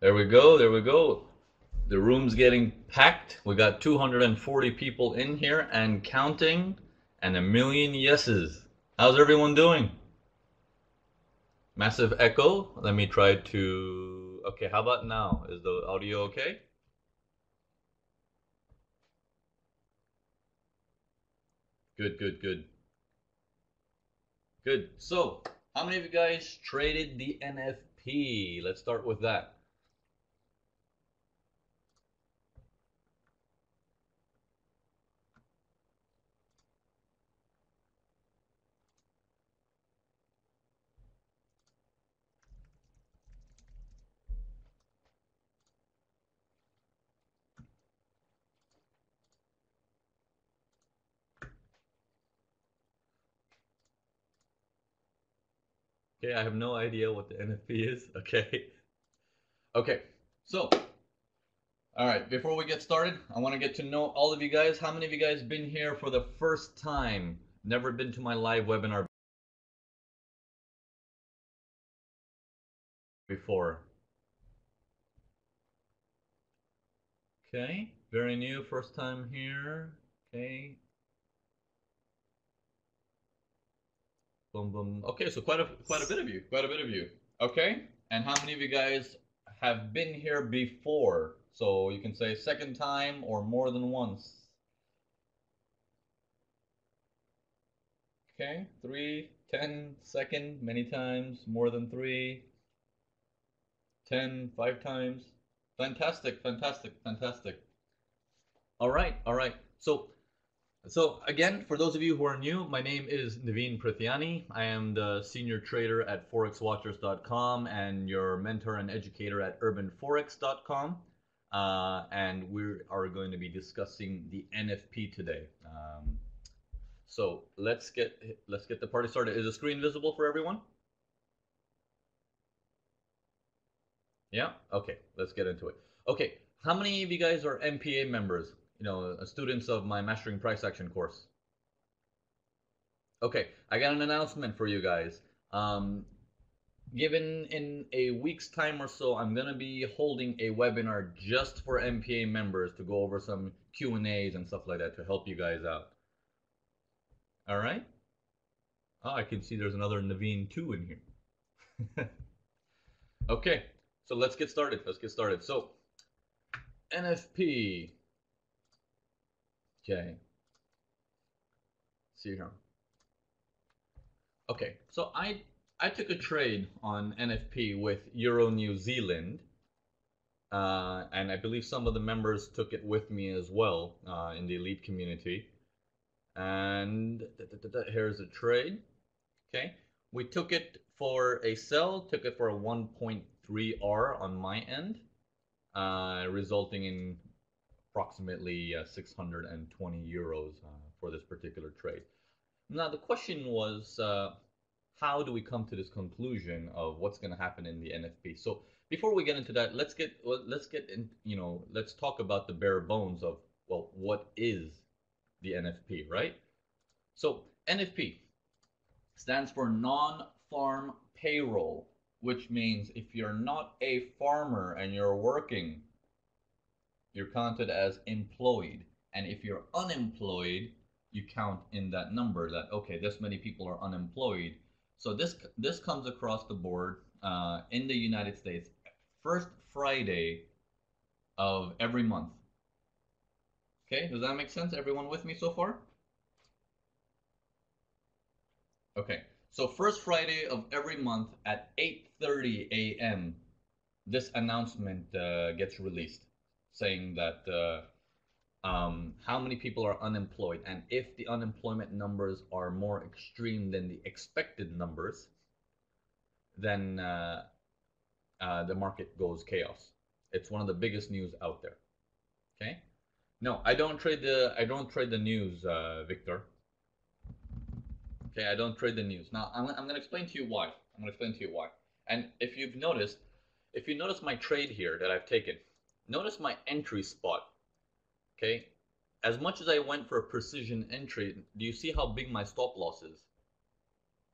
There we go. There we go. The room's getting packed. We got 240 people in here and counting, and a million yeses. How's everyone doing? Massive echo. Let me try to. Okay, how about now? Is the audio okay? Good, good, good. Good. So, how many of you guys traded the NFP? Let's start with that. Okay, I have no idea what the NFP is. Okay. Okay, so, all right, before we get started, I want to get to know all of you guys. How many of you guys been here for the first time? Never been to my live webinar before? Okay, very new, first time here. Okay, Boom, boom. Okay, so quite a quite a bit of you, quite a bit of you. Okay, and how many of you guys have been here before? So you can say second time or more than once. Okay, three, ten, second, many times, more than three, ten, five times. Fantastic, fantastic, fantastic. All right, all right. So so again, for those of you who are new, my name is Navin Prithyani. I am the senior trader at forexwatchers.com and your mentor and educator at urbanforex.com. Uh, and we are going to be discussing the NFP today. Um, so let's get let's get the party started. Is the screen visible for everyone? Yeah. Okay. Let's get into it. Okay. How many of you guys are MPA members? You know, students of my Mastering Price Action course. Okay, I got an announcement for you guys. Um, given in a week's time or so, I'm gonna be holding a webinar just for MPA members to go over some Q and A's and stuff like that to help you guys out. All right. Oh, I can see there's another Naveen two in here. okay, so let's get started. Let's get started. So, NFP. Okay. See here. Okay, so I I took a trade on NFP with Euro New Zealand, uh, and I believe some of the members took it with me as well uh, in the elite community. And da, da, da, here's the trade. Okay, we took it for a sell, took it for a 1.3R on my end, uh, resulting in approximately uh, 620 euros uh, for this particular trade. Now the question was, uh, how do we come to this conclusion of what's going to happen in the NFP? So before we get into that, let's get let's get in, you know, let's talk about the bare bones of well, what is the NFP, right? So NFP stands for non-farm payroll, which means if you're not a farmer and you're working you're counted as employed. And if you're unemployed, you count in that number that, okay, this many people are unemployed. So this, this comes across the board uh, in the United States, first Friday of every month. Okay, does that make sense? Everyone with me so far? Okay, so first Friday of every month at 8.30 a.m., this announcement uh, gets released saying that uh, um, how many people are unemployed, and if the unemployment numbers are more extreme than the expected numbers, then uh, uh, the market goes chaos. It's one of the biggest news out there. Okay. No, I don't trade the I don't trade the news, uh, Victor. Okay, I don't trade the news. Now I'm, I'm to explain to you why. I'm to explain to you why. And if you've noticed, if you notice my trade here that I've taken, Notice my entry spot. Okay. As much as I went for a precision entry, do you see how big my stop loss is?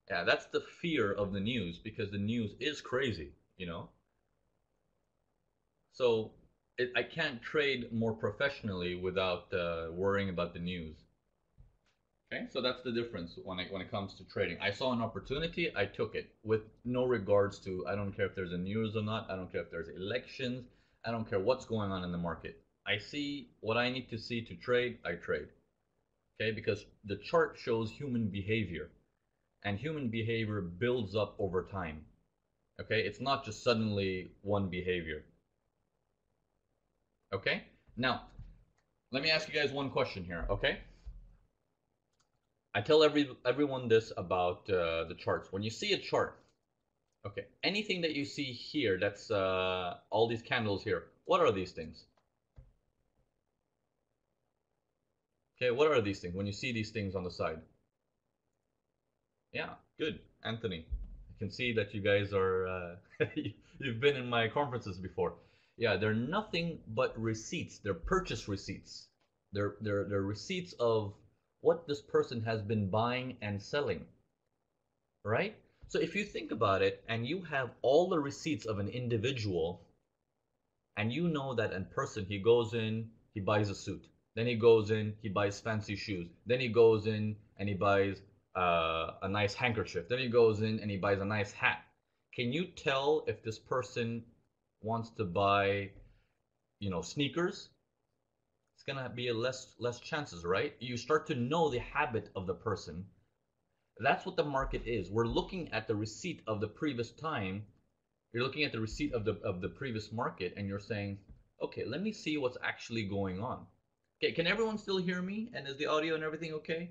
Yeah, that's the fear of the news because the news is crazy, you know. So it, I can't trade more professionally without uh, worrying about the news. Okay, so that's the difference when it when it comes to trading. I saw an opportunity, I took it with no regards to I don't care if there's a news or not. I don't care if there's elections. I don't care what's going on in the market. I see what I need to see to trade. I trade. Okay, because the chart shows human behavior, and human behavior builds up over time. Okay, it's not just suddenly one behavior. Okay, now let me ask you guys one question here. Okay. I tell every everyone this about uh, the charts. When you see a chart, okay, anything that you see here, that's uh, all these candles here. What are these things? Okay, what are these things? When you see these things on the side. Yeah, good, Anthony. I can see that you guys are uh, you've been in my conferences before. Yeah, they're nothing but receipts. They're purchase receipts. They're they're they're receipts of what this person has been buying and selling. Right? So if you think about it and you have all the receipts of an individual and you know that a person he goes in, he buys a suit. Then he goes in, he buys fancy shoes. Then he goes in and he buys uh, a nice handkerchief. Then he goes in and he buys a nice hat. Can you tell if this person wants to buy, you know, sneakers It's gonna be a less less chances, right? You start to know the habit of the person. That's what the market is. We're looking at the receipt of the previous time. You're looking at the receipt of the of the previous market, and you're saying, okay, let me see what's actually going on. Okay, can everyone still hear me? And is the audio and everything okay?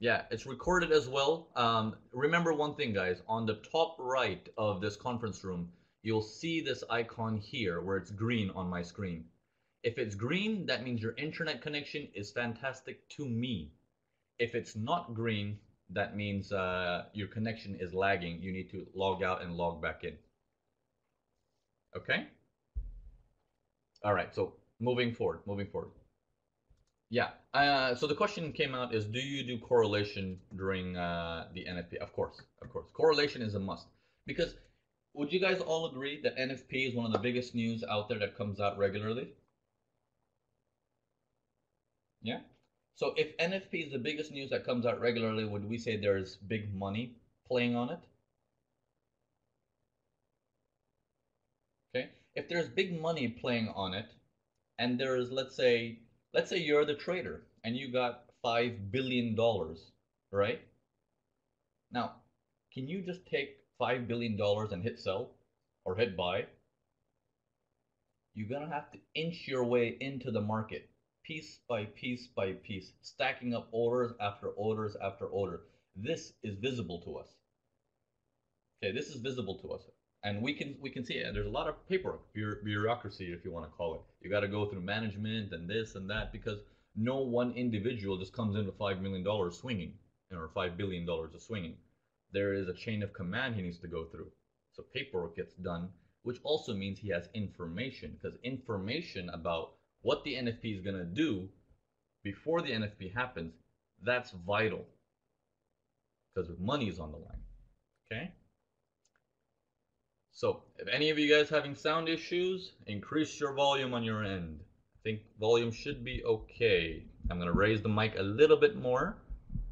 Yeah, it's recorded as well. Um, remember one thing, guys. On the top right of this conference room, you'll see this icon here where it's green on my screen. If it's green, that means your internet connection is fantastic to me. If it's not green, that means uh, your connection is lagging. You need to log out and log back in. Okay? All right, so moving forward, moving forward. Yeah, uh, so the question came out is, do you do correlation during uh, the NFP? Of course, of course. Correlation is a must. Because would you guys all agree that NFP is one of the biggest news out there that comes out regularly? Yeah. So if NFP is the biggest news that comes out regularly, would we say there's big money playing on it? Okay. If there's big money playing on it, and there's let's say let's say you're the trader and you got five billion dollars, right? Now, can you just take $5 billion and hit sell or hit buy, you're to have to inch your way into the market piece by piece by piece, stacking up orders after orders after order. This is visible to us. Okay, this is visible to us. And we can we can see it. There's a lot of paperwork, bureaucracy, if you want to call it. You got to go through management and this and that because no one individual just comes in with five million dollars swinging, or five billion dollars of swinging there is a chain of command he needs to go through. So paperwork gets done, which also means he has information because information about what the NFP is going to do before the NFP happens, that's vital because money is on the line. Okay? So, if any of you guys having sound issues, increase your volume on your end. I think volume should be okay. I'm going to raise the mic a little bit more,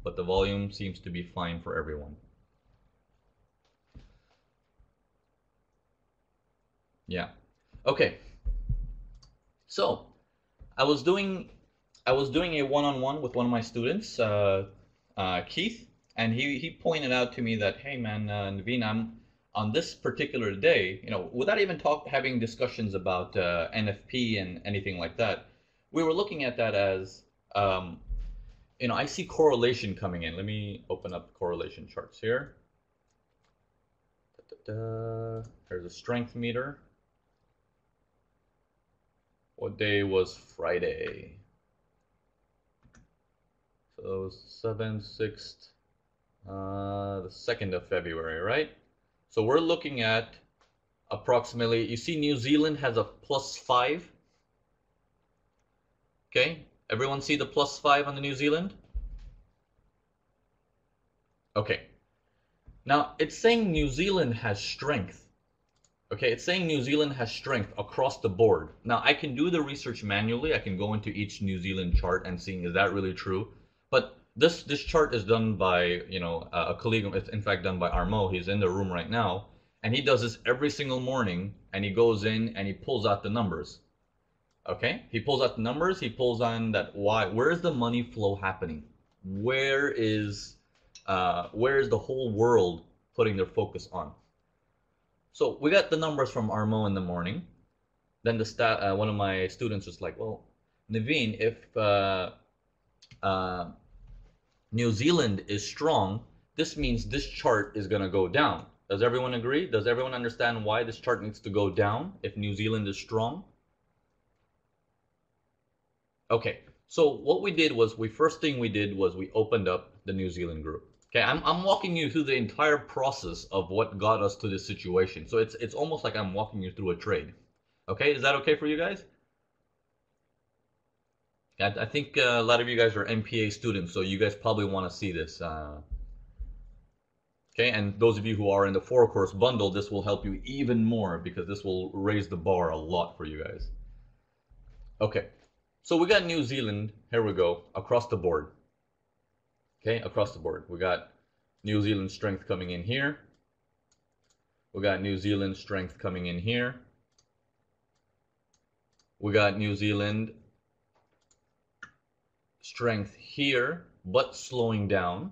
but the volume seems to be fine for everyone. Yeah. Okay. So, I was doing I was doing a one-on-one with one of my students, uh, uh, Keith, and he he pointed out to me that hey man, uh, Navin, I'm on this particular day, you know, without even talk having discussions about uh, NFP and anything like that, we were looking at that as um, you know, I see correlation coming in. Let me open up correlation charts here. Da, da, da. There's a strength meter. What day was Friday? So seventh, sixth, uh, the second of February, right? So we're looking at approximately. You see, New Zealand has a plus five. Okay, everyone see the plus five on the New Zealand? Okay. Now it's saying New Zealand has strength. Okay, it's saying New Zealand has strength across the board. Now, I can do the research manually. I can go into each New Zealand chart and seeing is that really true. But this this chart is done by you know a colleague. It's in fact done by Armo. He's in the room right now, and he does this every single morning. And he goes in and he pulls out the numbers. Okay, he pulls out the numbers. He pulls on that why. Where is the money flow happening? Where is uh, where is the whole world putting their focus on? So we got the numbers from Armo in the morning. Then the stat, uh, one of my students was like, "Well, Navin, if uh, uh, New Zealand is strong, this means this chart is gonna go down." Does everyone agree? Does everyone understand why this chart needs to go down if New Zealand is strong? Okay, so what we did was we first thing we did was we opened up the New Zealand group. Okay, I'm, I'm walking you through the entire process of what got us to this situation. So it's it's almost like I'm walking you through a trade. Okay, is that okay for you guys? I, I think uh, a lot of you guys are MPA students, so you guys probably want to see this. Uh, okay, and those of you who are in the four course bundle, this will help you even more because this will raise the bar a lot for you guys. Okay, so we got New Zealand. Here we go across the board. Okay, across the board. We got New Zealand strength coming in here. We got New Zealand strength coming in here. We got New Zealand strength here, but slowing down.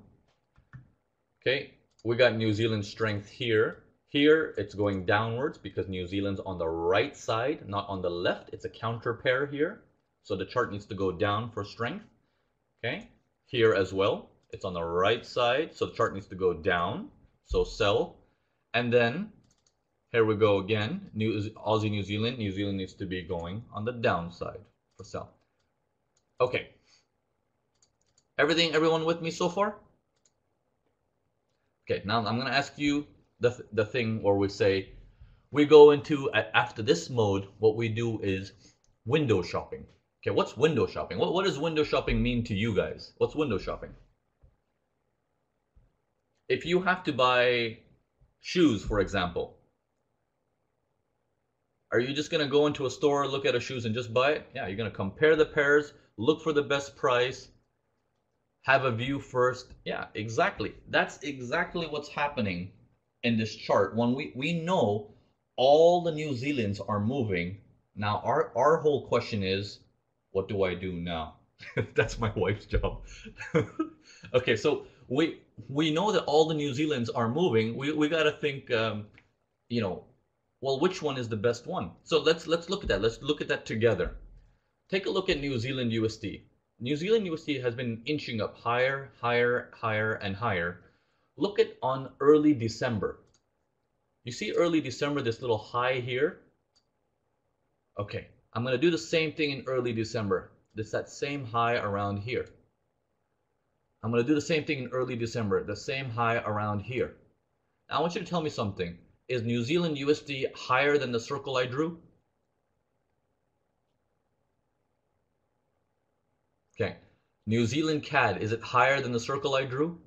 Okay, we got New Zealand strength here. Here, it's going downwards because New Zealand's on the right side, not on the left. It's a counter pair here. So the chart needs to go down for strength. Okay, here as well. It's on the right side, so the chart needs to go down. So sell. And then here we go again. New Aussie New Zealand. New Zealand needs to be going on the downside for sell. Okay. Everything, everyone with me so far? Okay, now I'm going to ask you the, the thing where we say, we go into, after this mode, what we do is window shopping. Okay, what's window shopping? What, what does window shopping mean to you guys? What's window shopping? If you have to buy shoes, for example, are you just gonna go into a store, look at a shoes, and just buy it? Yeah, you're gonna compare the pairs, look for the best price, have a view first. Yeah, exactly. That's exactly what's happening in this chart. When we we know all the New Zealands are moving. Now our our whole question is, what do I do now? That's my wife's job. okay, so we we know that all the New Zealands are moving. We we got to think, um, you know, well, which one is the best one? So let's let's look at that. Let's look at that together. Take a look at New Zealand USD. New Zealand USD has been inching up higher, higher, higher, and higher. Look at on early December. You see early December, this little high here? Okay, I'm going to do the same thing in early December. It's that same high around here. I'm going to do the same thing in early December, the same high around here. Now I want you to tell me something. Is New Zealand USD higher than the circle I drew? Okay. New Zealand CAD, is it higher than the circle I drew?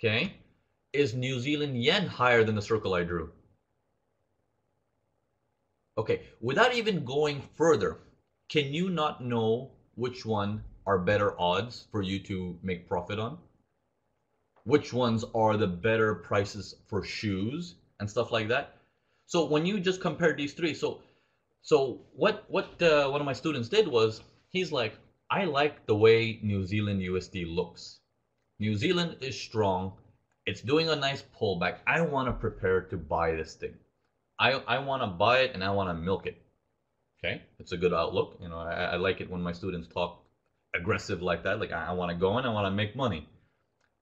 Okay. Is New Zealand Yen higher than the circle I drew? Okay, without even going further, can you not know which one are better odds for you to make profit on? Which ones are the better prices for shoes and stuff like that? So when you just compare these three, so so what what uh, one of my students did was he's like, I like the way New Zealand USD looks. New Zealand is strong. It's doing a nice pullback. I want to prepare to buy this thing. I I want to buy it and I want to milk it. Okay, it's a good outlook. You know, I, I like it when my students talk aggressive like that. Like I, I want to go in, I want to make money.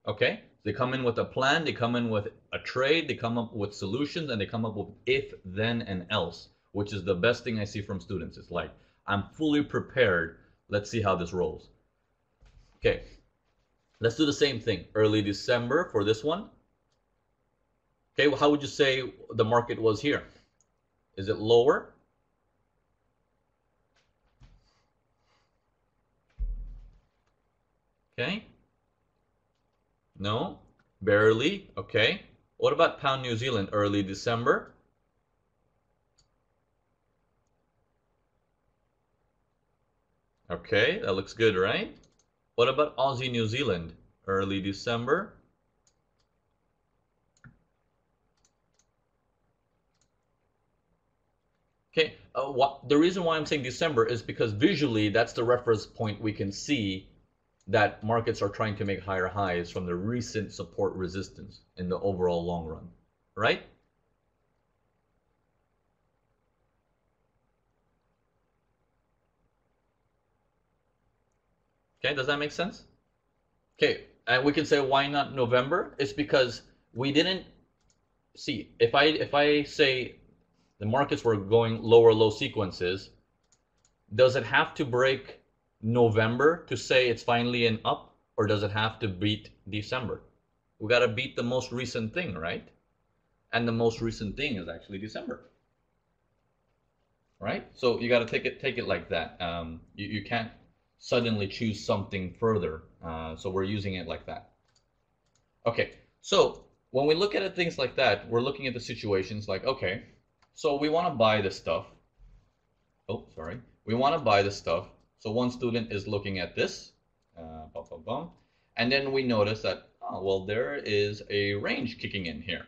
Okay, they come in with a plan, they come in with a trade, they come up with solutions, and they come up with if, then, and else, which is the best thing I see from students. It's like I'm fully prepared. Let's see how this rolls. Okay, let's do the same thing. Early December for this one. Okay, well, how would you say the market was here? Is it lower? Okay. No, barely. Okay. What about pound New Zealand early December? Okay, that looks good, right? What about Aussie New Zealand early December? Okay, uh, what, the reason why I'm saying December is because visually that's the reference point we can see that markets are trying to make higher highs from the recent support resistance in the overall long run, right? Okay, does that make sense? Okay, and we can say why not November? It's because we didn't see if I if I say the markets were going lower low sequences, does it have to break November to say it's finally an up, or does it have to beat December? We got to beat the most recent thing, right? And the most recent thing is actually December, right? So you got to take it take it like that. Um, you, you can't suddenly choose something further. Uh, so we're using it like that. Okay, so when we look at things like that, we're looking at the situations like, okay, so we want to buy this stuff. Oh, sorry. We want to buy this stuff. So one student is looking at this. Uh, bum, bum, bum, and then we notice that, oh, well, there is a range kicking in here.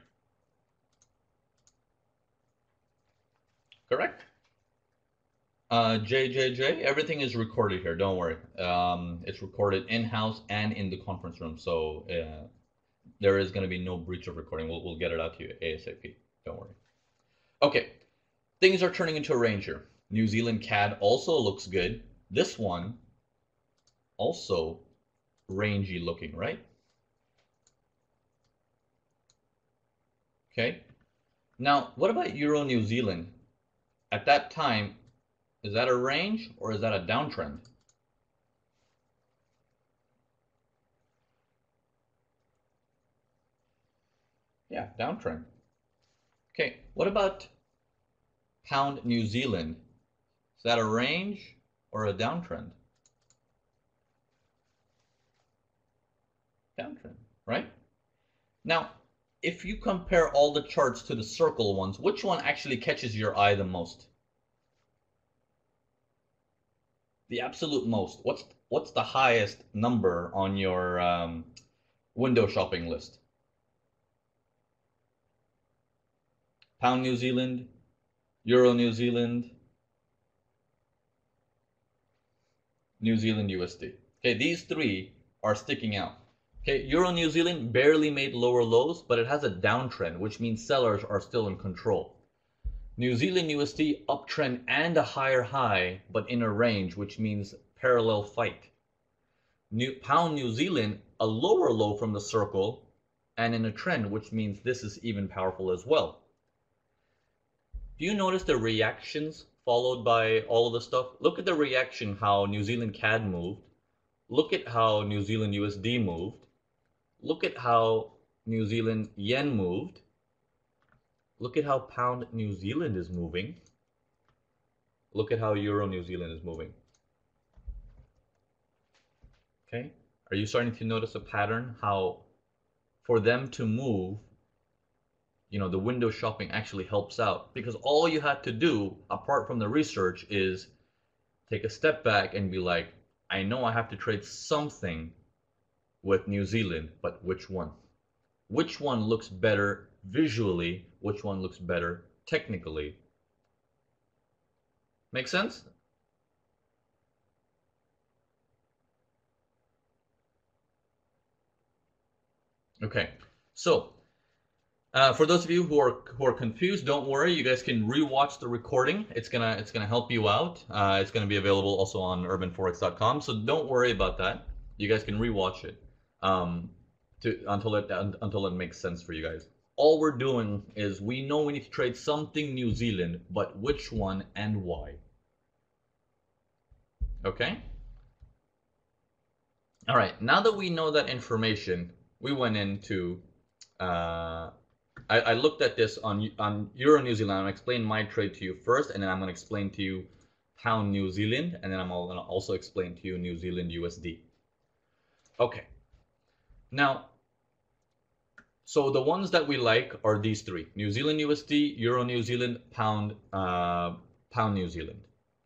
Correct? Uh, JJJ, everything is recorded here. Don't worry. Um, it's recorded in-house and in the conference room. So uh, there is going to be no breach of recording. We'll, we'll get it out to you ASAP. Don't worry. Okay, things are turning into a range here. New Zealand CAD also looks good. This one also rangy looking, right? Okay. Now, what about Euro New Zealand? At that time, is that a range or is that a downtrend? Yeah, downtrend. Okay, what about pound New Zealand? Is that a range or a downtrend? Downtrend, right? Now, if you compare all the charts to the circle ones, which one actually catches your eye the most? The absolute most. What's what's the highest number on your um, window shopping list? Pound New Zealand, Euro New Zealand, New Zealand USD. Okay, these three are sticking out. Okay, Euro New Zealand barely made lower lows, but it has a downtrend, which means sellers are still in control. New Zealand USD uptrend and a higher high, but in a range, which means parallel fight. New Pound New Zealand, a lower low from the circle, and in a trend, which means this is even powerful as well. Do you notice the reactions followed by all of the stuff? Look at the reaction how New Zealand CAD moved. Look at how New Zealand USD moved. Look at how New Zealand yen moved. Look at how pound New Zealand is moving. Look at how euro New Zealand is moving. Okay? Are you starting to notice a pattern how for them to move you know the window shopping actually helps out. Because all you had to do apart from the research is take a step back and be like i know i have to trade something with new zealand but which one? Which one looks better visually? Which one looks better technically? Make sense? Okay. So uh, for those of you who are who are confused, don't worry. You guys can rewatch the recording. It's gonna it's gonna help you out. Uh, it's gonna be available also on urbanforex.com. So don't worry about that. You guys can rewatch it um, to until it until it makes sense for you guys. All we're doing is we know we need to trade something New Zealand, but which one and why? Okay. All right. Now that we know that information, we went into uh, I, I looked at this on on Euro New Zealand. I'm explain my trade to you first, and then I'm going to explain to you pound New Zealand, and then I'm going to also explain to you New Zealand USD. Okay. Now, So the ones that we like are these three: New Zealand USD, Euro New Zealand, Pound, uh, Pound New Zealand.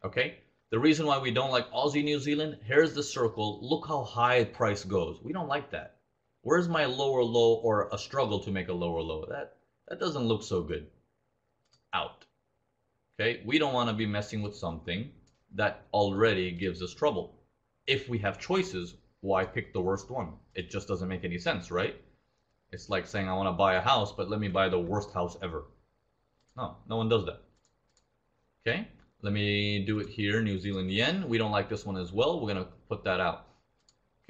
Okay. The reason why we don't like Aussie New Zealand, here's the circle. Look how high price goes. We don't like that. Where's my lower low or a struggle to make a lower low? That that doesn't look so good. Out. Okay, we don't want to be messing with something that already gives us trouble. If we have choices, why pick the worst one? It just doesn't make any sense, right? It's like saying I want to buy a house, but let me buy the worst house ever. No, no one does that. Okay, let me do it here, New Zealand yen. We don't like this one as well. We're going to put that out.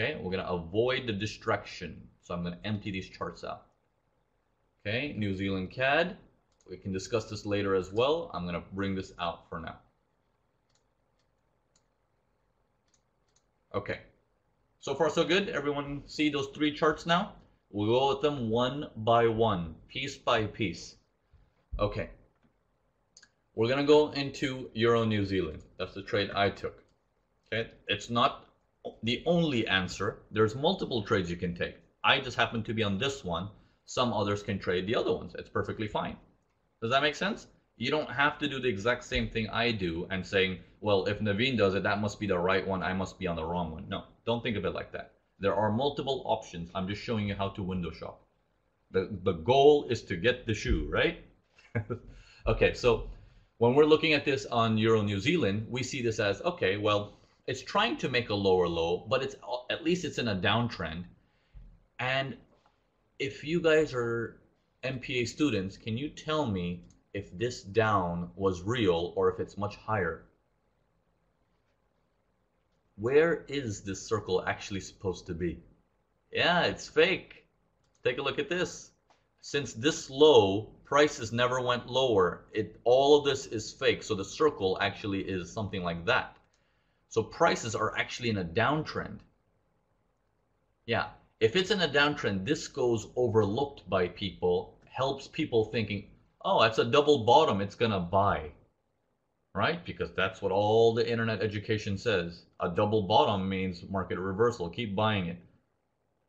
Okay, we're going to avoid the distraction. So I'm going to empty these charts out. Okay, New Zealand CAD. We can discuss this later as well. I'm going to bring this out for now. Okay, so far so good. Everyone see those three charts now? We'll go with them one by one, piece by piece. Okay, we're gonna go into Euro New Zealand. That's the trade I took. Okay, it's not the only answer. There's multiple trades you can take. I just happen to be on this one. Some others can trade the other ones. It's perfectly fine. Does that make sense? You don't have to do the exact same thing I do and saying, well, if Navin does it, that must be the right one. I must be on the wrong one. No, don't think of it like that. There are multiple options. I'm just showing you how to window shop. The, the goal is to get the shoe, right? okay, so when we're looking at this on Euro New Zealand, we see this as, okay, well, it's trying to make a lower low, but it's at least it's in a downtrend. And if you guys are MPA students, can you tell me if this down was real or if it's much higher? Where is this circle actually supposed to be? Yeah, it's fake. Take a look at this. Since this low prices never went lower. It all of this is fake. So the circle actually is something like that. So prices are actually in a downtrend. Yeah, if it's in a downtrend, this goes overlooked by people, helps people thinking, oh, that's a double bottom, it's gonna buy. Right? Because that's what all the internet education says. A double bottom means market reversal. Keep buying it.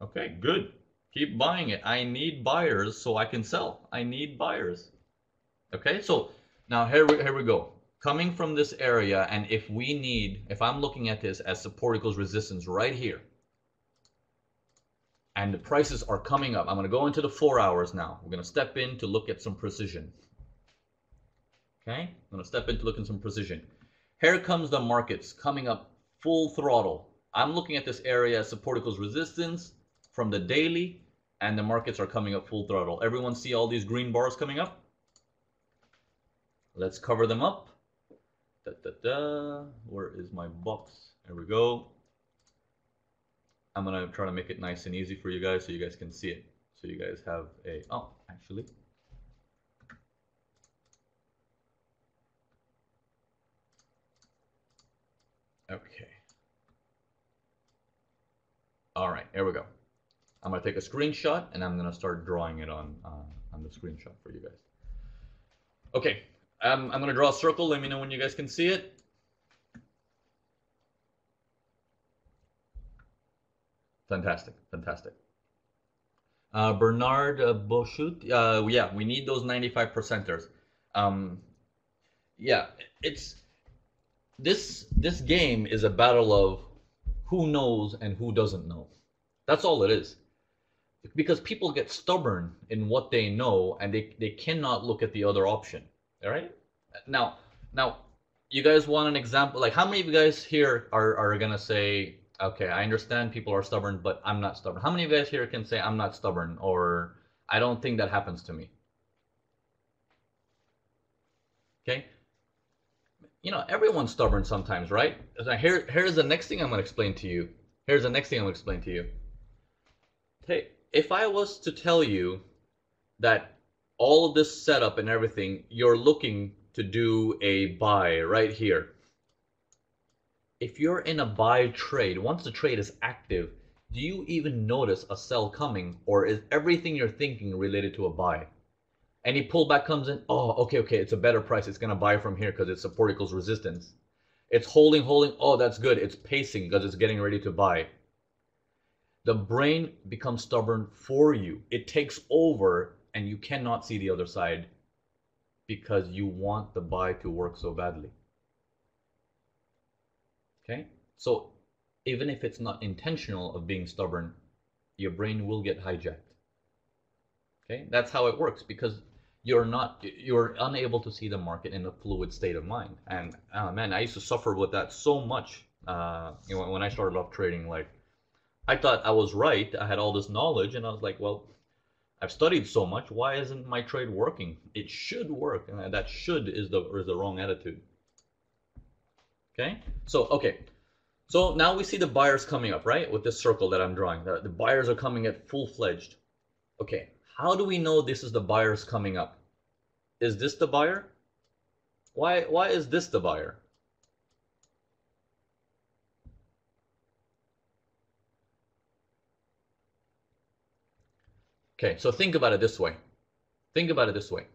Okay, good. Keep buying it. I need buyers so I can sell. I need buyers. Okay, so now here we, here we go. Coming from this area, and if we need, if I'm looking at this as support equals resistance right here, and the prices are coming up, I'm going to go into the four hours now. We're going to step in to look at some precision. Okay, I'm going to step in to look at some precision. Here comes the markets coming up full throttle. I'm looking at this area as support equals resistance from the daily and the markets are coming up full throttle. Everyone see all these green bars coming up? Let's cover them up. Da, da, da. Where is my box? There we go. I'm gonna try to make it nice and easy for you guys so you guys can see it. So you guys have a, oh, actually. Okay. All right, here we go. I'm gonna take a screenshot and I'm gonna start drawing it on uh, on the screenshot for you guys. Okay, um, I'm gonna draw a circle. Let me know when you guys can see it. Fantastic, fantastic. Uh, Bernard uh, Boschut, uh, yeah, we need those 95 percenters. Um, yeah, it's this this game is a battle of who knows and who doesn't know. That's all it is because people get stubborn in what they know and they, they cannot look at the other option all right. Now now you guys want an example like how many of you guys here are, are gonna say okay i understand people are stubborn but i'm not stubborn. How many of you guys here can say i'm not stubborn or i don't think that happens to me okay. You know everyone's stubborn sometimes right? Here here's the next thing i'm to explain to you. Here's the next thing i'm to explain to you. Hey if I was to tell you that all of this setup and everything, you're looking to do a buy right here. If you're in a buy trade, once the trade is active, do you even notice a sell coming or is everything you're thinking related to a buy? Any pullback comes in, oh, okay, okay, it's a better price. It's going to buy from here because it's support equals resistance. It's holding, holding, oh, that's good. It's pacing because it's getting ready to buy the brain becomes stubborn for you. It takes over and you cannot see the other side because you want the buy to work so badly. Okay? So even if it's not intentional of being stubborn, your brain will get hijacked. Okay? That's how it works because you're not you're unable to see the market in a fluid state of mind. And uh, man, I used to suffer with that so much. Uh, you know, when I started off trading, like I thought I was right. I had all this knowledge, and I was like, well, I've studied so much. Why isn't my trade working? It should work, and that should is the is the wrong attitude. Okay, so okay, so now we see the buyers coming up, right? With this circle that I'm drawing, the, the buyers are coming at full fledged. Okay, how do we know this is the buyers coming up? Is this the buyer? Why why is this the buyer? Okay, so think about it this way. Think about it this way.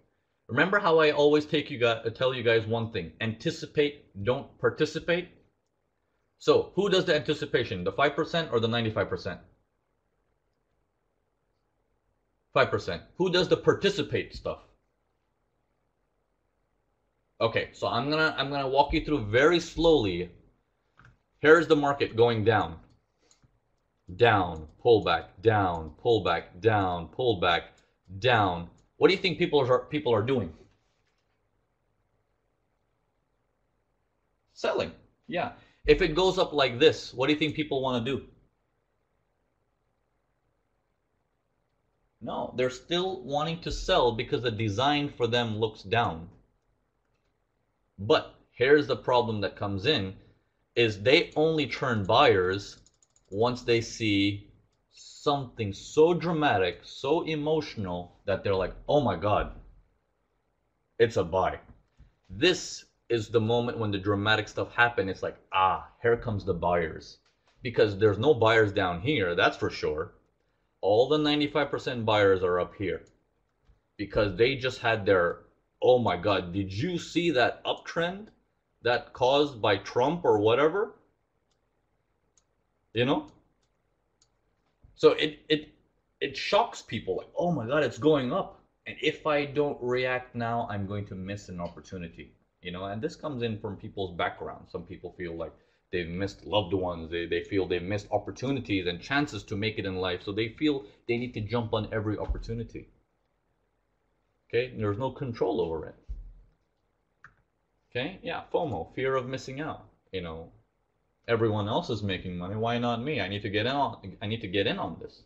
Remember how I always take you guys, tell you guys one thing: anticipate, don't participate. So, who does the anticipation? The five percent or the ninety-five percent? Five percent. Who does the participate stuff? Okay, so I'm gonna I'm gonna walk you through very slowly. Here's the market going down down, pull back, down, pull back, down, pull back, down. What do you think people are people are doing? Selling. Yeah. If it goes up like this, what do you think people want to do? No, they're still wanting to sell because the design for them looks down. But here's the problem that comes in is they only turn buyers once they see something so dramatic, so emotional that they're like, oh my god, it's a buy. This is the moment when the dramatic stuff happens. It's like, ah, here comes the buyers. Because there's no buyers down here, that's for sure. All the 95% buyers are up here. Because they just had their, oh my god, did you see that uptrend that caused by Trump or whatever? You know? So it it it shocks people like oh my god it's going up. And if i don't react now i'm going to miss an opportunity you know? And this comes in from people's background. Some people feel like they've missed loved ones. They, they feel they've missed opportunities and chances to make it in life. So they feel they need to jump on every opportunity. Okay? And there's no control over it. Okay? Yeah fomo fear of missing out you know everyone else is making money why not me? I need to get in on i need to get in on this.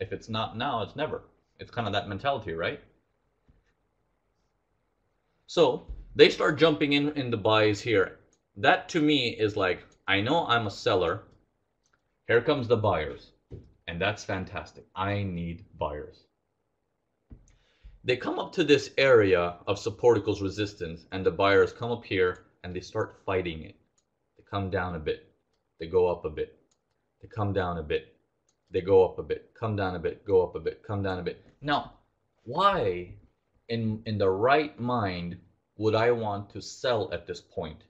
If it's not now it's never. It's kind of that mentality right? So they start jumping in in the buys here. That to me is like i know i'm a seller. Here comes the buyers. And that's fantastic. I need buyers. They come up to this area of support equals resistance and the buyers come up here and they start fighting it. They come down a bit they go up a bit, they come down a bit, they go up a bit, come down a bit, go up a bit, come down a bit. Now, why in in the right mind would I want to sell at this point?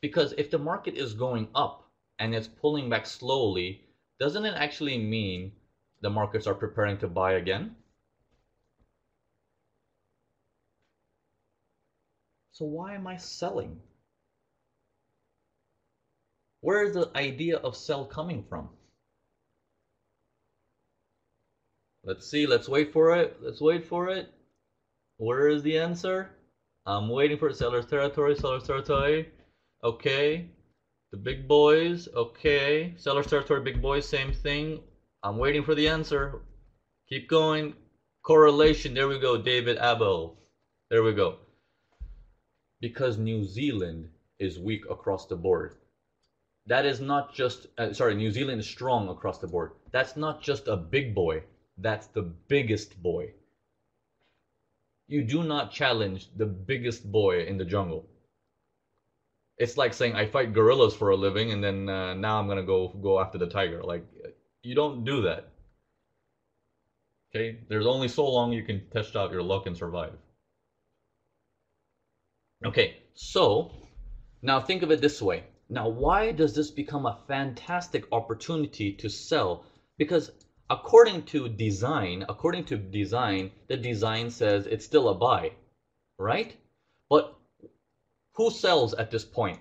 Because if the market is going up and it's pulling back slowly, doesn't it actually mean the markets are preparing to buy again? So why am I selling? Where is the idea of sell coming from? Let's see, let's wait for it. Let's wait for it. Where is the answer? I'm waiting for seller's territory, seller's territory. Okay. The big boys, okay. Seller's territory, big boys, same thing. I'm waiting for the answer. Keep going. Correlation, there we go, David Abel. There we go. Because New Zealand is weak across the board that is not just uh, sorry new zealand is strong across the board. That's not just a big boy. That's the biggest boy. You do not challenge the biggest boy in the jungle. It's like saying i fight gorillas for a living and then uh, now i'm gonna go go after the tiger. Like you don't do that. Okay? There's only so long you can test out your luck and survive. Okay so now think of it this way now, why does this become a fantastic opportunity to sell? Because according to design, according to design, the design says it's still a buy, right? But who sells at this point?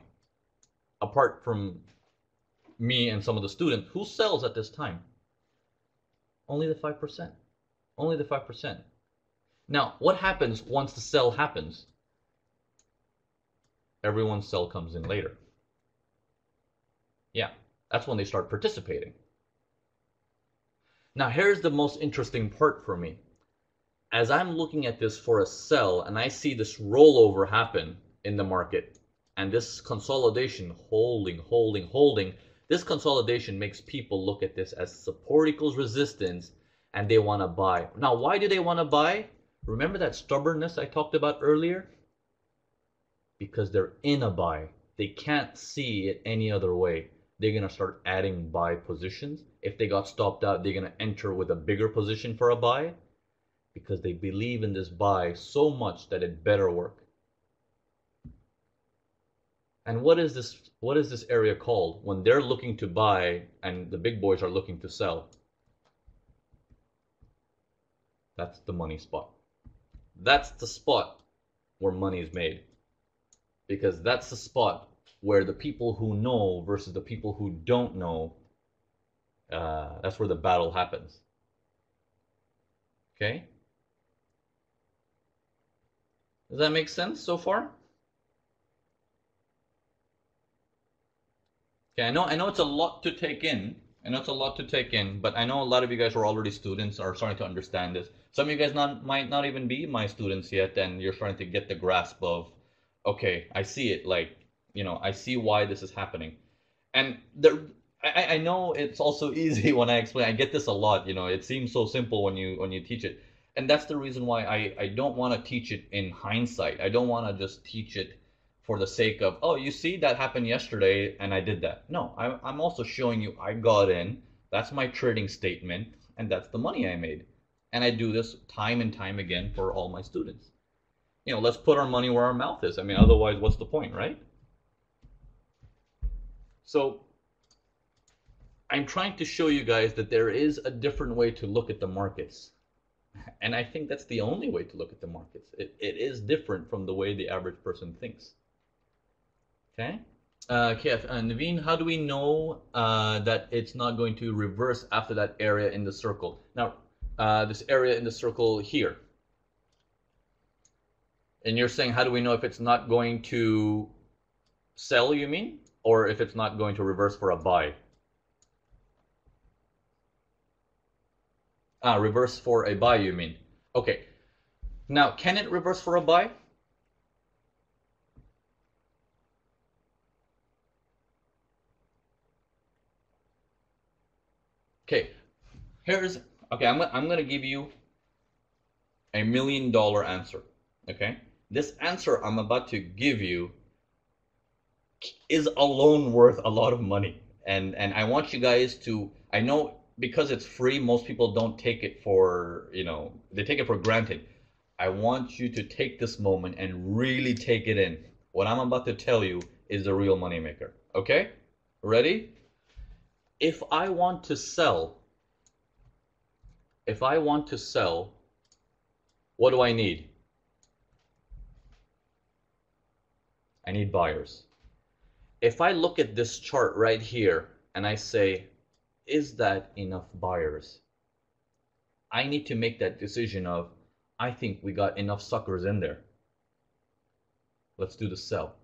Apart from me and some of the students, who sells at this time? Only the 5%. Only the 5%. Now, what happens once the sell happens? Everyone's sell comes in later. Yeah, that's when they start participating. Now, here's the most interesting part for me. As I'm looking at this for a sell and I see this rollover happen in the market and this consolidation holding, holding, holding, this consolidation makes people look at this as support equals resistance and they want to buy. Now, why do they want to buy? Remember that stubbornness I talked about earlier? Because they're in a buy. They can't see it any other way. They're going to start adding buy positions. If they got stopped out, they're going to enter with a bigger position for a buy because they believe in this buy so much that it better work. And what is this what is this area called when they're looking to buy and the big boys are looking to sell? That's the money spot. That's the spot where money is made. Because that's the spot where the people who know versus the people who don't know, uh, that's where the battle happens. Okay? Does that make sense so far? Okay, I know I know it's a lot to take in. I know it's a lot to take in, but I know a lot of you guys are already students are starting to understand this. Some of you guys not might not even be my students yet, and you're starting to get the grasp of, okay, I see it. Like, you know, I see why this is happening, and there. I, I know it's also easy when I explain. I get this a lot. You know, it seems so simple when you when you teach it, and that's the reason why I I don't want to teach it in hindsight. I don't want to just teach it for the sake of, oh, you see, that happened yesterday and I did that. No, I, I'm also showing you I got in. That's my trading statement and that's the money I made. And I do this time and time again for all my students. You know, let's put our money where our mouth is. I mean, otherwise, what's the point, right? So, I'm trying to show you guys that there is a different way to look at the markets. And I think that's the only way to look at the markets. It, it is different from the way the average person thinks. Okay. Uh, Kef, uh, Navin, how do we know uh, that it's not going to reverse after that area in the circle? Now, uh, this area in the circle here. And you're saying, how do we know if it's not going to sell, you mean? Or if it's not going to reverse for a buy? Ah, reverse for a buy, you mean? Okay. Now, can it reverse for a buy? Okay, here's okay. I'm I'm gonna give you a million dollar answer. Okay, this answer I'm about to give you is alone worth a lot of money, and and I want you guys to. I know because it's free, most people don't take it for you know they take it for granted. I want you to take this moment and really take it in. What I'm about to tell you is the real moneymaker. Okay, ready? if I want to sell, if I want to sell, what do I need? I need buyers. If I look at this chart right here and I say, is that enough buyers? I need to make that decision of, I think we got enough suckers in there. Let's do the sell.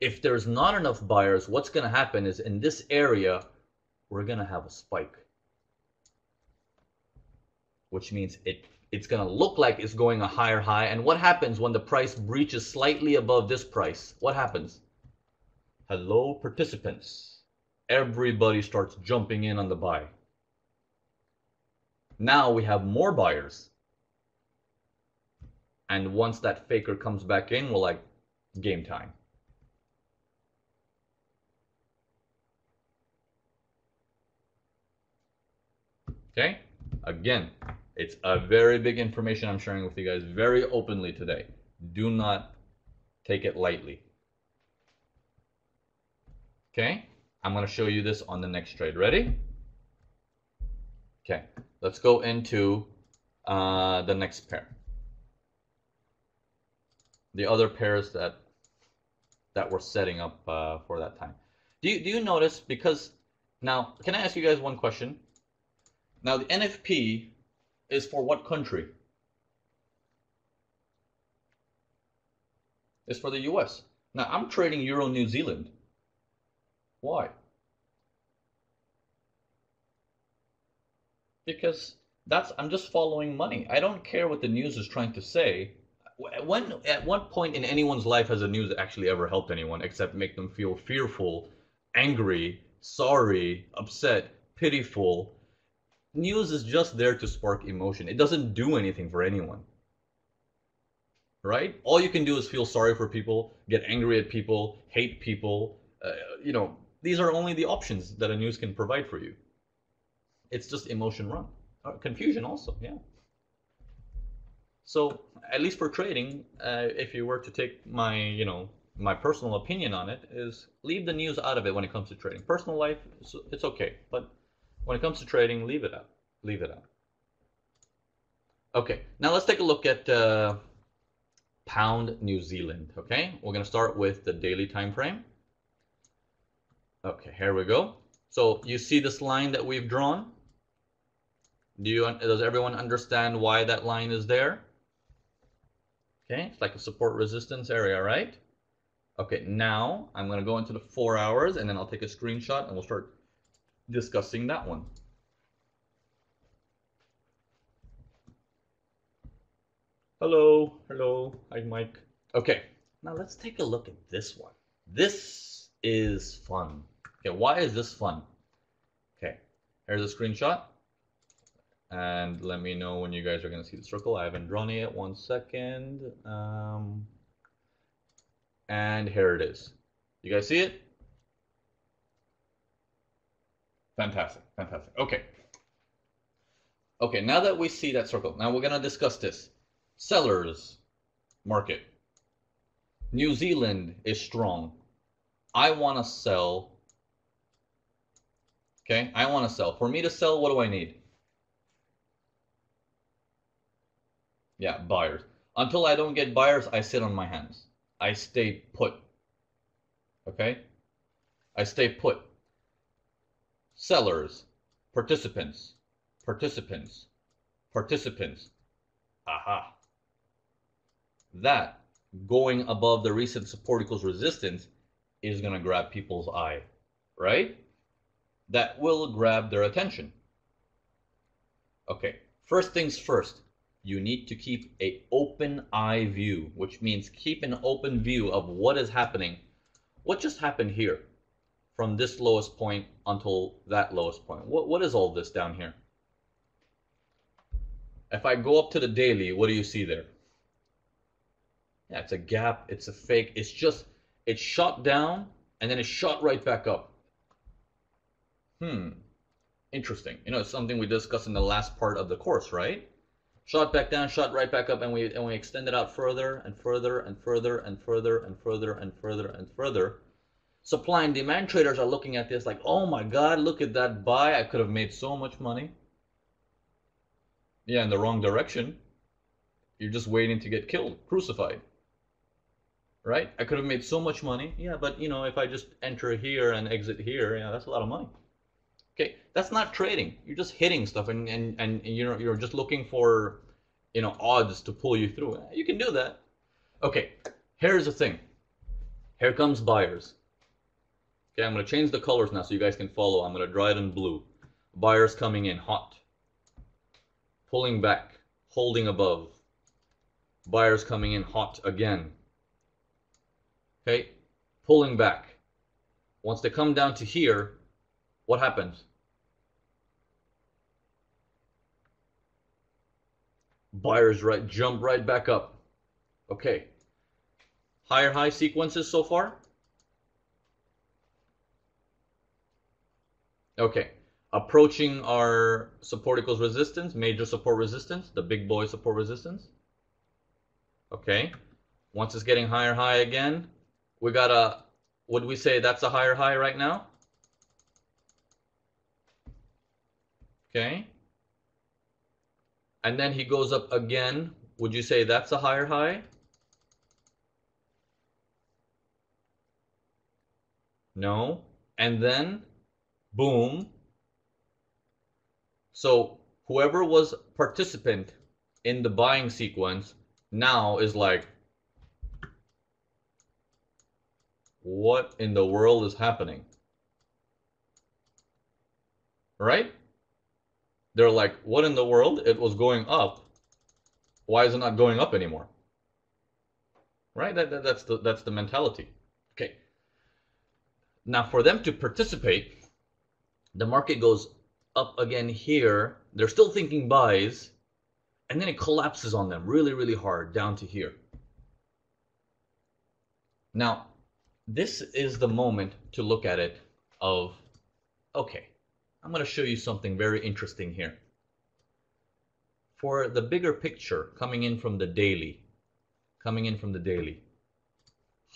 If there's not enough buyers, what's going to happen is in this area, we're going to have a spike. Which means it it's going to look like it's going a higher high. And what happens when the price breaches slightly above this price? What happens? Hello, participants. Everybody starts jumping in on the buy. Now we have more buyers. And once that faker comes back in, we're like, game time. Okay? Again, it's a very big information I'm sharing with you guys very openly today. Do not take it lightly. Okay? I'm going to show you this on the next trade. Ready? Okay, let's go into uh, the next pair. The other pairs that that we're setting up uh, for that time. Do you, do you notice, because now, can I ask you guys one question? Now, the NFP is for what country? It's for the US. Now, I'm trading Euro New Zealand. Why? Because that's I'm just following money. I don't care what the news is trying to say. When at what point in anyone's life has the news actually ever helped anyone except make them feel fearful, angry, sorry, upset, pitiful? News is just there to spark emotion. It doesn't do anything for anyone. Right? All you can do is feel sorry for people, get angry at people, hate people. Uh, you know, these are only the options that a news can provide for you. It's just emotion run. Uh, confusion also, yeah. So at least for trading, uh, if you were to take my, you know, my personal opinion on it, is leave the news out of it when it comes to trading. Personal life, it's okay, but when it comes to trading, leave it out. Leave it out. Okay, now let's take a look at uh, pound New Zealand. Okay, we're gonna start with the daily time frame. Okay, here we go. So you see this line that we've drawn? Do you, does everyone understand why that line is there? Okay, it's like a support resistance area, right? Okay, now I'm going to go into the four hours and then I'll take a screenshot and we'll start discussing that one. Hello, hello, hi Mike. Okay, now let's take a look at this one. This is fun. Okay, why is this fun? Okay, here's a screenshot and let me know when you guys are going to see the circle. I haven't drawn it yet. One second. Um, and here it is. You guys see it? Fantastic, fantastic. Okay. Okay, now that we see that circle, now we're going to discuss this. Sellers market. New Zealand is strong. I want to sell. Okay, I want to sell. For me to sell, what do I need? Yeah, buyers. Until I don't get buyers, I sit on my hands. I stay put. Okay? I stay put. Sellers, participants, participants, participants. Aha. That going above the recent support equals resistance is going to grab people's eye, right? That will grab their attention. Okay, first things first you need to keep a open eye view, which means keep an open view of what is happening. What just happened here from this lowest point until that lowest point? What, what is all this down here? If I go up to the daily, what do you see there? Yeah, it's a gap. It's a fake. It's just, it shot down and then it shot right back up. Hmm. Interesting. You know, it's something we discussed in the last part of the course, right? shot back down, shot right back up, and we and we extend it out further and further and further and further and further and further and further. Supply and demand traders are looking at this like, oh my god, look at that buy. I could have made so much money. Yeah, in the wrong direction. You're just waiting to get killed, crucified. Right? I could have made so much money. Yeah, but you know, if I just enter here and exit here, yeah, that's a lot of money. Okay, that's not trading. You're just hitting stuff, and and and you know you're just looking for, you know, odds to pull you through. You can do that. Okay, here's the thing. Here comes buyers. Okay, I'm gonna change the colors now so you guys can follow. I'm gonna draw it in blue. Buyers coming in hot, pulling back, holding above. Buyers coming in hot again. Okay, pulling back. Once they come down to here, what happens? Buyers right jump right back up. Okay. Higher high sequences so far? Okay. Approaching our support equals resistance, major support resistance, the big boy support resistance. Okay. Once it's getting higher high again, we got a, would we say that's a higher high right now? Okay. and then he goes up again, would you say that's a higher high? No. And then, boom. So whoever was participant in the buying sequence now is like, what in the world is happening? Right? They're like, what in the world? It was going up. Why is it not going up anymore? Right? That, that, that's the that's the mentality. Okay. Now for them to participate, the market goes up again here. They're still thinking buys, and then it collapses on them really, really hard down to here. Now, this is the moment to look at it of, okay, I'm going to show you something very interesting here. For the bigger picture coming in from the daily, coming in from the daily,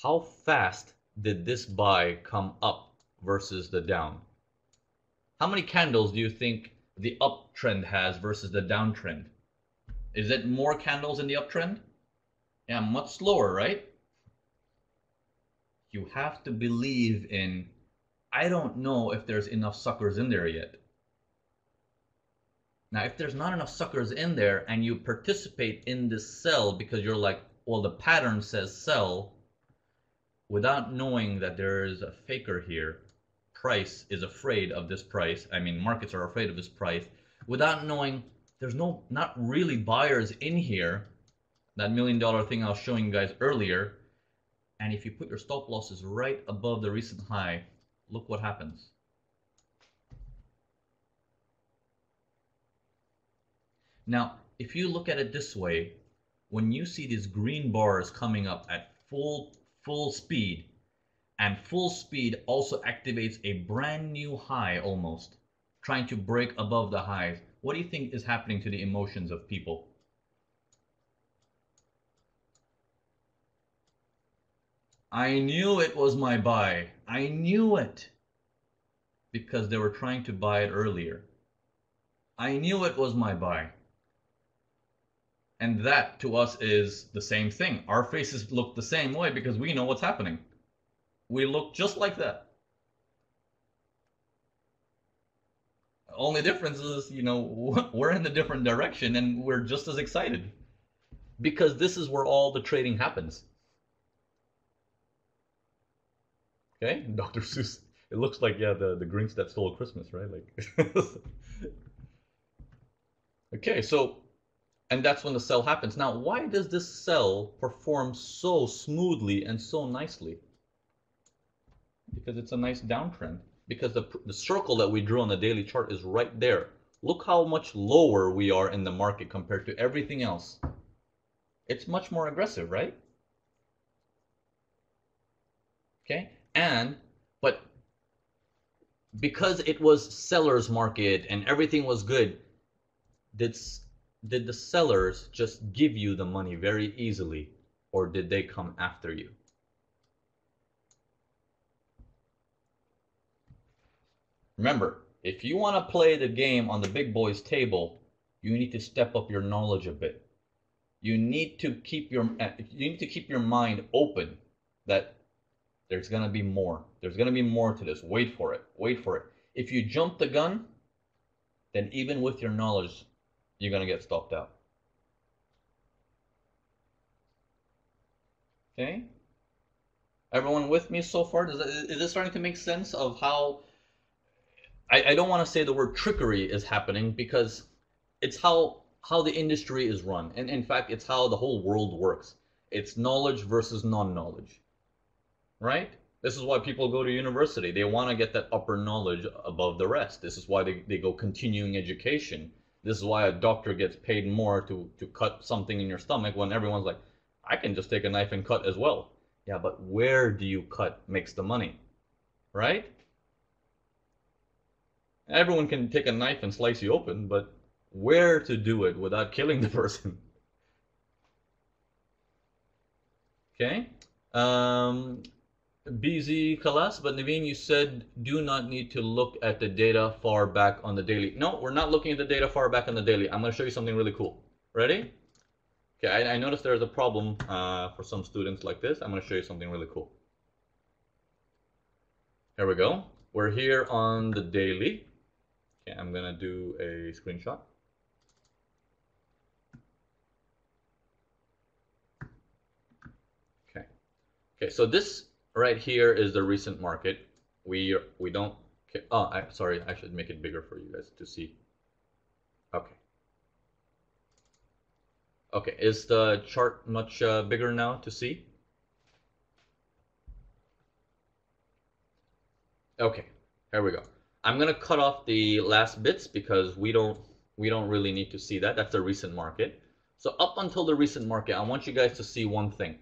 how fast did this buy come up versus the down? How many candles do you think the uptrend has versus the downtrend? Is it more candles in the uptrend? Yeah, much slower, right? You have to believe in, I don't know if there's enough suckers in there yet. Now, if there's not enough suckers in there and you participate in this sell because you're like, well, the pattern says sell, without knowing that there is a faker here, price is afraid of this price. I mean, markets are afraid of this price. Without knowing there's no, not really buyers in here, that million dollar thing I was showing you guys earlier. And if you put your stop losses right above the recent high, look what happens. Now, if you look at it this way, when you see these green bars coming up at full full speed, and full speed also activates a brand new high almost, trying to break above the highs, what do you think is happening to the emotions of people? I knew it was my buy. I knew it. Because they were trying to buy it earlier. I knew it was my buy. And that to us is the same thing. Our faces look the same way because we know what's happening. We look just like that. Only difference is, you know, we're in a different direction and we're just as excited. Because this is where all the trading happens. Okay, Dr. Seuss. It looks like yeah, the the Grinch that stole Christmas, right? Like. okay, so and that's when the sell happens. Now, why does this sell perform so smoothly and so nicely? Because it's a nice downtrend. Because the, the circle that we drew on the daily chart is right there. Look how much lower we are in the market compared to everything else. It's much more aggressive, right? Okay, and, but because it was seller's market and everything was good, did did the sellers just give you the money very easily or did they come after you? Remember, if you want to play the game on the big boys table, you need to step up your knowledge a bit. You need to keep your you need to keep your mind open that there's going to be more. There's going to be more to this. Wait for it. Wait for it. If you jump the gun, then even with your knowledge, you're going to get stopped out. Okay? Everyone with me so far? Does that, is this starting to make sense of how... I, I don't want to say the word trickery is happening because it's how how the industry is run. And in fact, it's how the whole world works. It's knowledge versus non-knowledge. Right? This is why people go to university. They want to get that upper knowledge above the rest. This is why they, they go continuing education this is why a doctor gets paid more to, to cut something in your stomach when everyone's like, I can just take a knife and cut as well. Yeah, but where do you cut makes the money, right? Everyone can take a knife and slice you open, but where to do it without killing the person? okay? Um, BZ Kalas, but Navin, you said do not need to look at the data far back on the daily. No, we're not looking at the data far back on the daily. I'm going to show you something really cool. Ready? Okay, I, I noticed there's a problem uh, for some students like this. I'm going to show you something really cool. Here we go. We're here on the daily. Okay, I'm going to do a screenshot. Okay. Okay, so this right here is the recent market. We we don't. Oh, I, sorry. I should make it bigger for you guys to see. Okay. Okay, is the chart much uh, bigger now to see? Okay, here we go. I'm gonna cut off the last bits because we don't we don't really need to see that. That's the recent market. So up until the recent market, I want you guys to see one thing.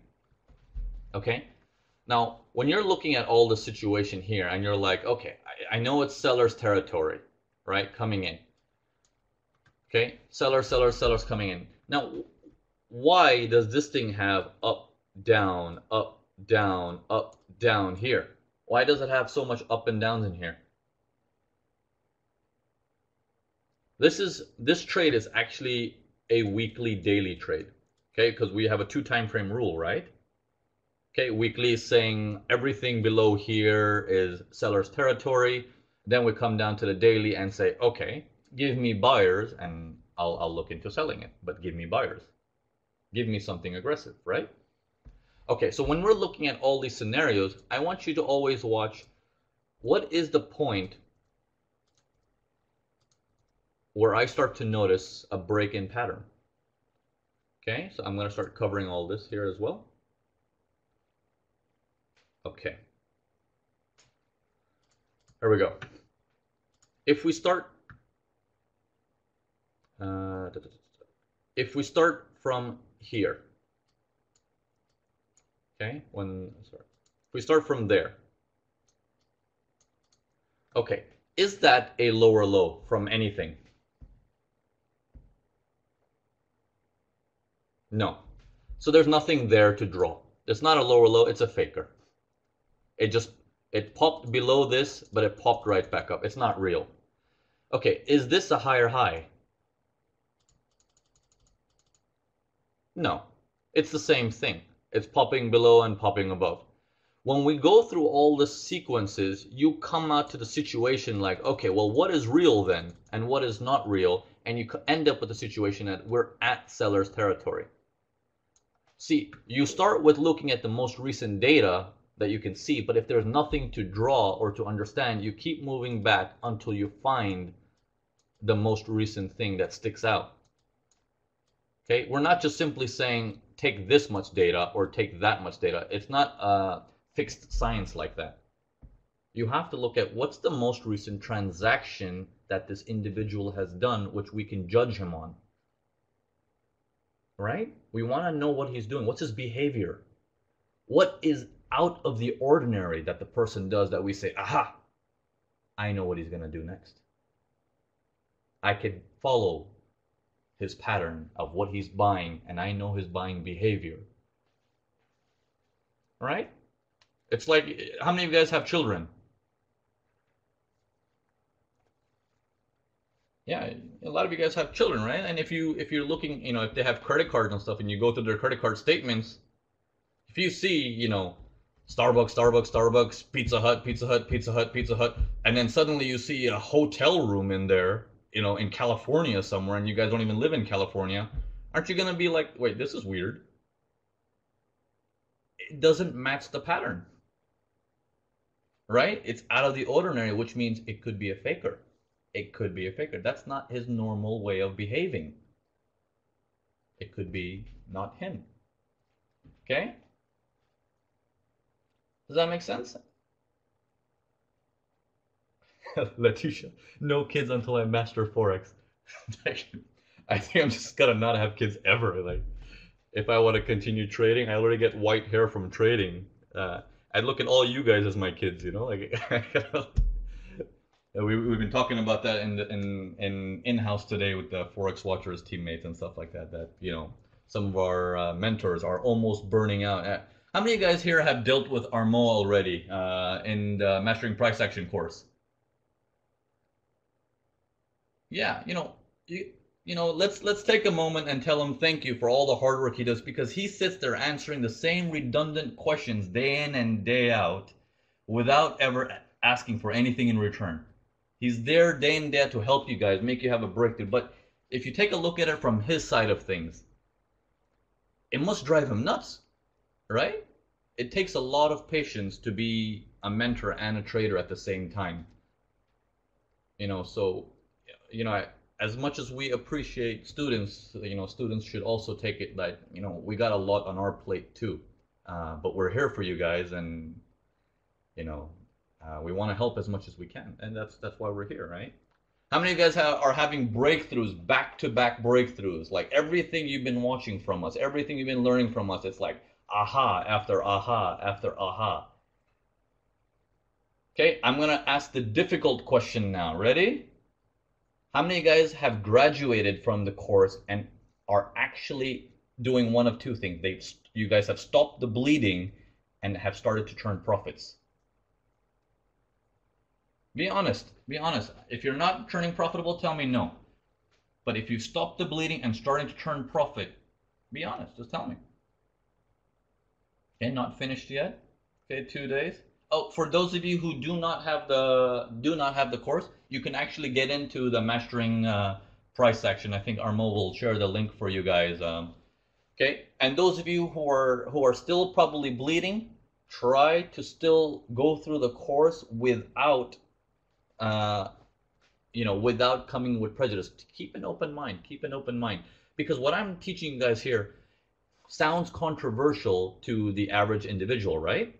Okay, now, when you're looking at all the situation here and you're like, okay, I, I know it's seller's territory, right? Coming in. Okay, seller, seller, sellers coming in. Now, why does this thing have up, down, up, down, up, down here? Why does it have so much up and downs in here? This is this trade is actually a weekly daily trade. Okay, because we have a two time frame rule, right? Okay, weekly is saying everything below here is seller's territory. Then we come down to the daily and say, okay, give me buyers and I'll, I'll look into selling it, but give me buyers. Give me something aggressive, right? Okay, so when we're looking at all these scenarios, I want you to always watch what is the point where I start to notice a break in pattern. Okay, so I'm going to start covering all this here as well. Okay. Here we go. If we start, uh, if we start from here, okay, when, sorry, if we start from there, okay, is that a lower low from anything? No. So there's nothing there to draw. It's not a lower low, it's a faker. It just, it popped below this, but it popped right back up. It's not real. Okay, is this a higher high? No, it's the same thing. It's popping below and popping above. When we go through all the sequences, you come out to the situation like, okay, well, what is real then? And what is not real? And you end up with the situation that we're at seller's territory. See, you start with looking at the most recent data that you can see. But if there's nothing to draw or to understand, you keep moving back until you find the most recent thing that sticks out. Okay, we're not just simply saying take this much data or take that much data. It's not a fixed science like that. You have to look at what's the most recent transaction that this individual has done, which we can judge him on. Right? We want to know what he's doing. What's his behavior? What is out of the ordinary that the person does that we say, aha, I know what he's going to do next. I can follow his pattern of what he's buying and I know his buying behavior. Right? It's like, how many of you guys have children? Yeah, a lot of you guys have children, right? And if you if you're looking, you know, if they have credit cards and stuff and you go through their credit card statements, if you see, you know, Starbucks, Starbucks, Starbucks, Pizza Hut, Pizza Hut, Pizza Hut, Pizza Hut, and then suddenly you see a hotel room in there, you know, in California somewhere, and you guys don't even live in California, aren't you gonna be like, wait, this is weird? It doesn't match the pattern, right? It's out of the ordinary, which means it could be a faker. It could be a faker. That's not his normal way of behaving. It could be not him. Okay? Does that make sense? Letitia, no kids until I master forex. I think I'm just gonna not have kids ever. Like, if I want to continue trading, I already get white hair from trading. Uh, I'd look at all you guys as my kids. You know, like we we've been talking about that in in in in house today with the forex watchers teammates and stuff like that. That you know, some of our uh, mentors are almost burning out. How many of you guys here have dealt with Armo already uh, in the Mastering Price Action course? Yeah, you know, you, you know, let's let's take a moment and tell him thank you for all the hard work he does because he sits there answering the same redundant questions day in and day out without ever asking for anything in return. He's there day in day out to help you guys, make you have a breakthrough. But if you take a look at it from his side of things, it must drive him nuts, right? It takes a lot of patience to be a mentor and a trader at the same time. You know, so you know, as much as we appreciate students, you know, students should also take it that you know we got a lot on our plate too, uh, but we're here for you guys, and you know, uh, we want to help as much as we can, and that's that's why we're here, right? How many of you guys have, are having breakthroughs, back-to-back breakthroughs? Like everything you've been watching from us, everything you've been learning from us, it's like aha after aha after aha. Okay, I'm gonna ask the difficult question now. Ready? How many guys have graduated from the course and are actually doing one of two things? They, you guys have stopped the bleeding and have started to turn profits. Be honest. Be honest. If you're not turning profitable, tell me no. But if you stop the bleeding and starting to turn profit, be honest. Just tell me. Okay, not finished yet. Okay, two days. Oh, for those of you who do not have the do not have the course, you can actually get into the mastering uh, price action. I think Armo will share the link for you guys. Um, okay, and those of you who are who are still probably bleeding, try to still go through the course without, uh, you know, without coming with prejudice. Keep an open mind. Keep an open mind because what I'm teaching you guys here sounds controversial to the average individual, right?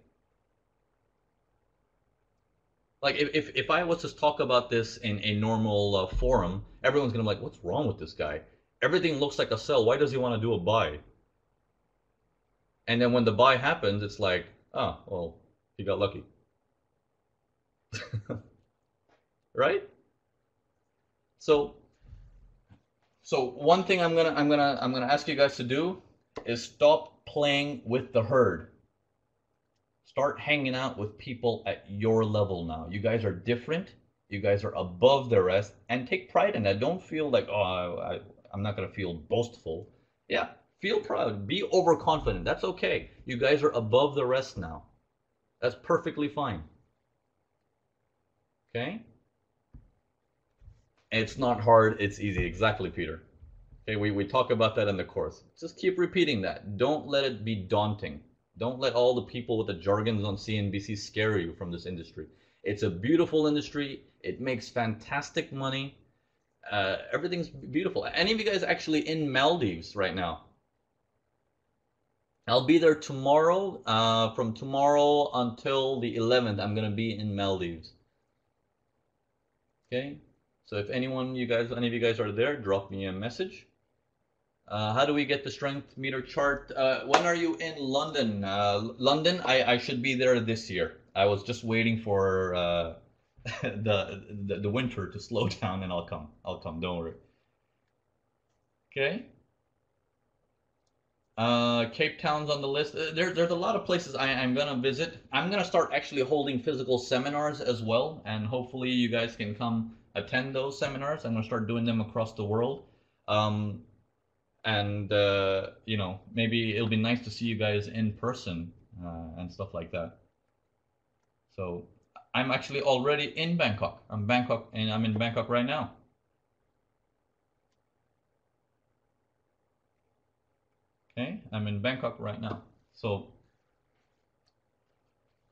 like if, if, if I was to talk about this in a normal uh, forum, everyone's gonna be like, "What's wrong with this guy? Everything looks like a sell. Why does he want to do a buy?" And then when the buy happens, it's like, "Oh, well, he got lucky." right? So, so one thing I'm gonna I'm gonna I'm gonna ask you guys to do is stop playing with the herd start hanging out with people at your level now. You guys are different. You guys are above the rest, and take pride in that. Don't feel like, oh, I, I'm not gonna feel boastful. Yeah, feel proud. Be overconfident. That's okay. You guys are above the rest now. That's perfectly fine. Okay. It's not hard. It's easy. Exactly, Peter. Okay, we, we talk about that in the course. Just keep repeating that. Don't let it be daunting. Don't let all the people with the jargons on CNBC scare you from this industry. It's a beautiful industry. It makes fantastic money. Uh, everything's beautiful. Any of you guys actually in Maldives right now? I'll be there tomorrow. Uh, from tomorrow until the 11th, I'm gonna be in Maldives. Okay. So if anyone, you guys, any of you guys are there, drop me a message. Uh, how do we get the strength meter chart? Uh, when are you in London? Uh, London, I, I should be there this year. I was just waiting for uh, the, the, the winter to slow down, and I'll come. I'll come. Don't worry. Okay. Uh, Cape Town's on the list. There, there's a lot of places I, I'm gonna visit. I'm gonna start actually holding physical seminars as well, and hopefully you guys can come attend those seminars. I'm gonna start doing them across the world. Um, and uh, you know maybe it'll be nice to see you guys in person uh, and stuff like that. So i'm actually already in bangkok. I'm bangkok and i'm in bangkok right now. Okay i'm in bangkok right now. So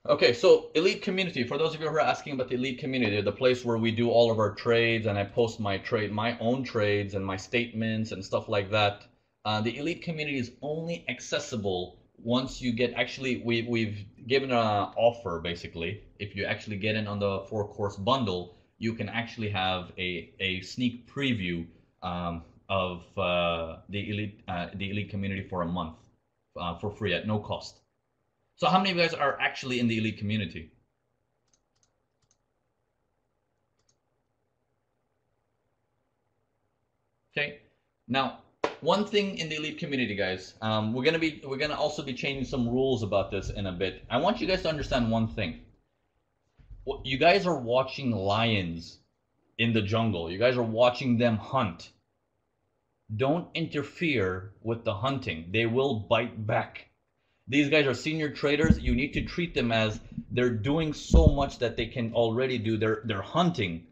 Okay, so elite community. For those of you who are asking about the elite community, the place where we do all of our trades and I post my trade, my own trades and my statements and stuff like that. Uh, the elite community is only accessible once you get actually we we've given an offer basically. If you actually get in on the four course bundle, you can actually have a a sneak preview um, of uh, the elite uh, the elite community for a month uh, for free at no cost. So how many of you guys are actually in the elite community? Okay, now one thing in the elite community, guys, um, we're gonna be we're gonna also be changing some rules about this in a bit. I want you guys to understand one thing. You guys are watching lions in the jungle. You guys are watching them hunt. Don't interfere with the hunting. They will bite back. These guys are senior traders. You need to treat them as they're doing so much that they can already do. They're they're hunting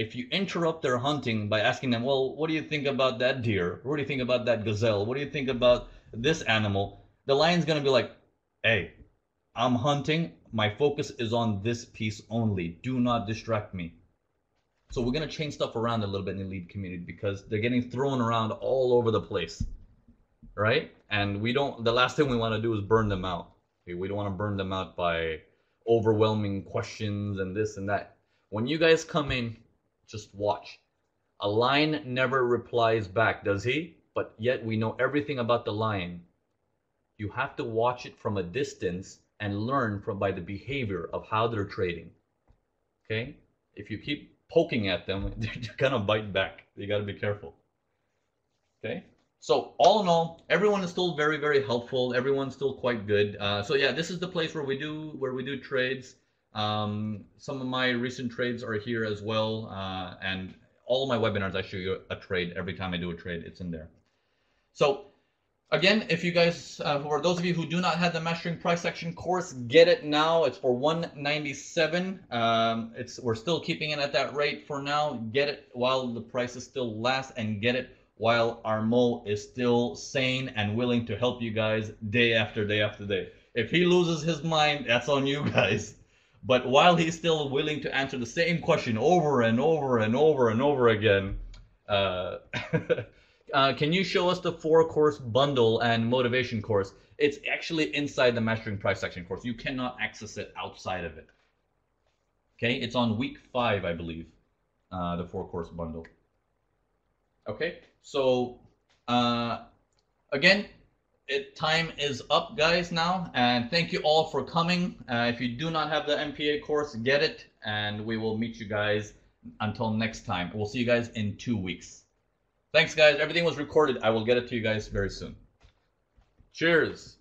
if you interrupt their hunting by asking them, well, what do you think about that deer? What do you think about that gazelle? What do you think about this animal? The lion's gonna be like, hey, I'm hunting. My focus is on this piece only. Do not distract me. So we're gonna change stuff around a little bit in the elite community because they're getting thrown around all over the place, right? And we don't. The last thing we want to do is burn them out. Okay? We don't want to burn them out by overwhelming questions and this and that. When you guys come in, just watch. A lion never replies back, does he? But yet we know everything about the lion. You have to watch it from a distance and learn from by the behavior of how they're trading. Okay? If you keep poking at them, they're gonna bite back. You gotta be careful. Okay? So all in all, everyone is still very, very helpful. Everyone's still quite good. Uh, so yeah, this is the place where we do where we do trades. Um, some of my recent trades are here as well, uh, and all of my webinars I show you a trade every time I do a trade. It's in there. So again, if you guys, uh, for those of you who do not have the mastering price action course, get it now. It's for 197. Um, it's we're still keeping it at that rate for now. Get it while the prices still last, and get it while Armo is still sane and willing to help you guys day after day after day. If he loses his mind, that's on you guys. But while he's still willing to answer the same question over and over and over and over again, uh, uh, can you show us the four course bundle and motivation course? It's actually inside the mastering price action course. You cannot access it outside of it. Okay, it's on week five, I believe, uh, the four course bundle. Okay, so uh, again, it, time is up, guys, now. And thank you all for coming. Uh, if you do not have the MPA course, get it. And we will meet you guys until next time. We'll see you guys in two weeks. Thanks, guys. Everything was recorded. I will get it to you guys very soon. Cheers.